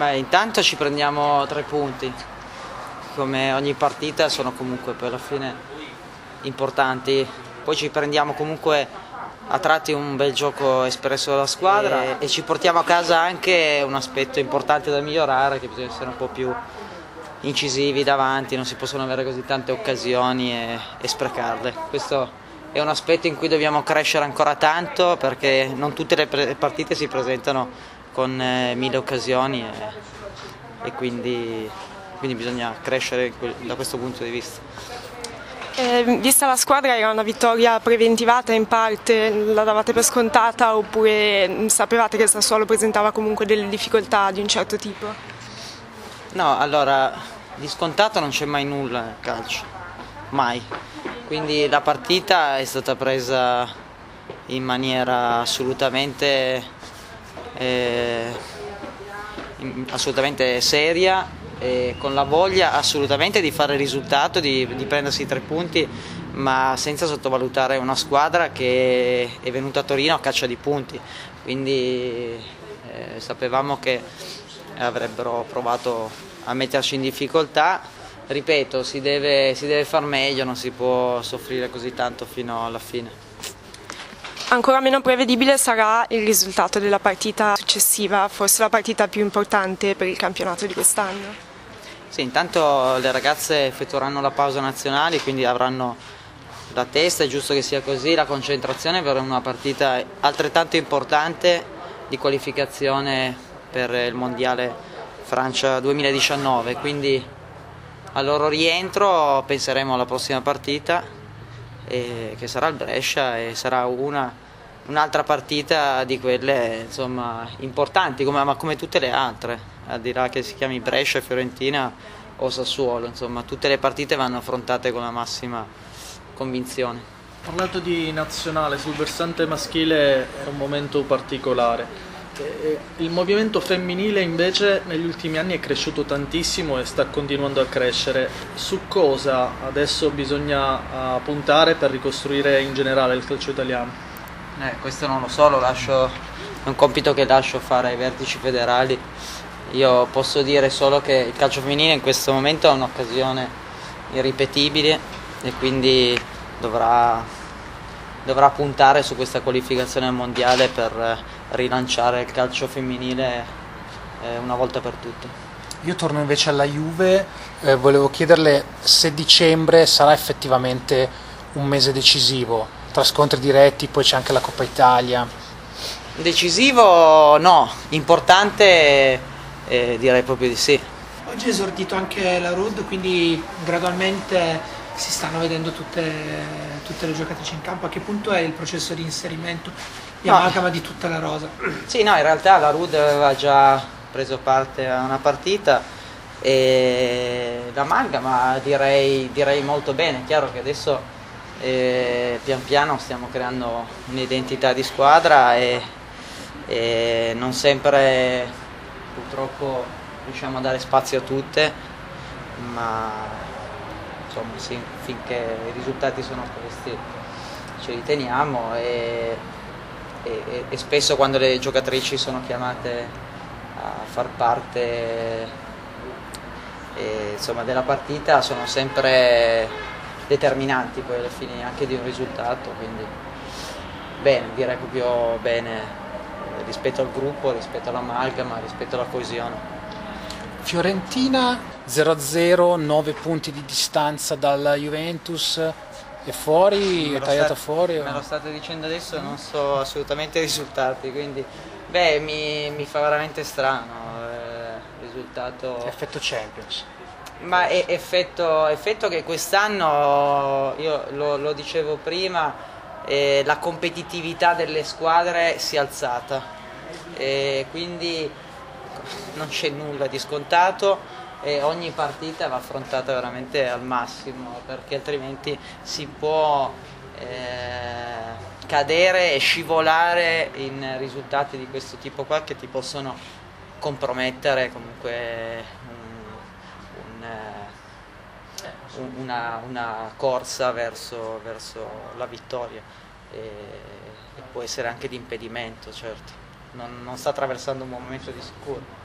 Beh, intanto ci prendiamo tre punti, come ogni partita sono comunque per la fine importanti, poi ci prendiamo comunque a tratti un bel gioco espresso dalla squadra e, e ci portiamo a casa anche un aspetto importante da migliorare, che bisogna essere un po' più incisivi davanti, non si possono avere così tante occasioni e, e sprecarle. Questo è un aspetto in cui dobbiamo crescere ancora tanto perché non tutte le partite si presentano con eh, mille occasioni e, e quindi, quindi, bisogna crescere da questo punto di vista. Eh, vista la squadra era una vittoria preventivata in parte, la davate per scontata oppure sapevate che il Sassuolo presentava comunque delle difficoltà di un certo tipo? No, allora di scontato non c'è mai nulla nel calcio, mai quindi la partita è stata presa in maniera assolutamente, eh, assolutamente seria e con la voglia assolutamente di fare il risultato, di, di prendersi tre punti ma senza sottovalutare una squadra che è venuta a Torino a caccia di punti quindi eh, sapevamo che avrebbero provato a metterci in difficoltà ripeto, si deve, si deve far meglio, non si può soffrire così tanto fino alla fine. Ancora meno prevedibile sarà il risultato della partita successiva, forse la partita più importante per il campionato di quest'anno. Sì, intanto le ragazze effettueranno la pausa nazionale, quindi avranno la testa, è giusto che sia così, la concentrazione per una partita altrettanto importante di qualificazione per il Mondiale Francia 2019, quindi al loro rientro penseremo alla prossima partita eh, che sarà il Brescia e sarà un'altra partita di quelle insomma, importanti come, ma come tutte le altre, al di là che si chiami Brescia, Fiorentina o Sassuolo, insomma tutte le partite vanno affrontate con la massima convinzione. Parlato di nazionale, sul versante maschile era un momento particolare il movimento femminile invece negli ultimi anni è cresciuto tantissimo e sta continuando a crescere. Su cosa adesso bisogna puntare per ricostruire in generale il calcio italiano? Eh, questo non lo so, lo lascio, è un compito che lascio fare ai vertici federali. Io posso dire solo che il calcio femminile in questo momento ha un'occasione irripetibile e quindi dovrà dovrà puntare su questa qualificazione mondiale per eh, rilanciare il calcio femminile eh, una volta per tutte. Io torno invece alla Juve, eh, volevo chiederle se dicembre sarà effettivamente un mese decisivo, tra scontri diretti, poi c'è anche la Coppa Italia. Decisivo no, importante eh, direi proprio di sì. Oggi è esordito anche la RUD, quindi gradualmente si stanno vedendo tutte, tutte, le giocatrici in campo, a che punto è il processo di inserimento, di no. amalgama di tutta la rosa? Sì, no, in realtà la Rud aveva già preso parte a una partita e l'amalgama direi, direi molto bene, è chiaro che adesso eh, pian piano stiamo creando un'identità di squadra e, e non sempre purtroppo riusciamo a dare spazio a tutte, ma insomma, sì, finché i risultati sono questi ce li teniamo e, e, e, spesso quando le giocatrici sono chiamate a far parte e, insomma, della partita sono sempre determinanti poi alla fine anche di un risultato quindi bene, direi proprio bene eh, rispetto al gruppo, rispetto all'amalgama, rispetto alla coesione. Fiorentina 0-0, 9 punti di distanza dalla Juventus è fuori, è tagliata fuori? Me lo state dicendo adesso non so assolutamente i risultati, quindi beh mi, mi fa veramente strano eh, il risultato. Effetto Champions. Ma è effetto, effetto che quest'anno, io lo, lo, dicevo prima, eh, la competitività delle squadre si è alzata, e quindi non c'è nulla di scontato e ogni partita va affrontata veramente al massimo perché altrimenti si può eh, cadere e scivolare in risultati di questo tipo qua che ti possono compromettere comunque un, un, un, una, una, corsa verso, verso la vittoria e, e, può essere anche di impedimento certo non, non sta attraversando un momento di sicuro